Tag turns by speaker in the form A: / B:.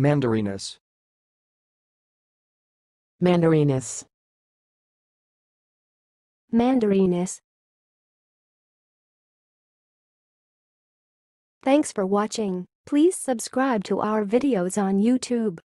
A: Mandarinus.
B: Mandarinus.
C: Mandarinus. Thanks for watching. Please subscribe to our videos on YouTube.